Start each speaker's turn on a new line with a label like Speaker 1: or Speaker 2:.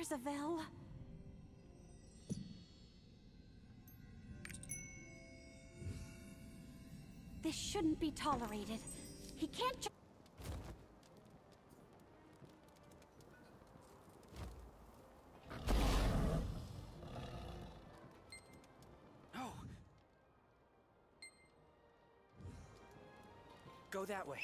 Speaker 1: Percival. This shouldn't be tolerated. He can't ju-
Speaker 2: No! Go that way.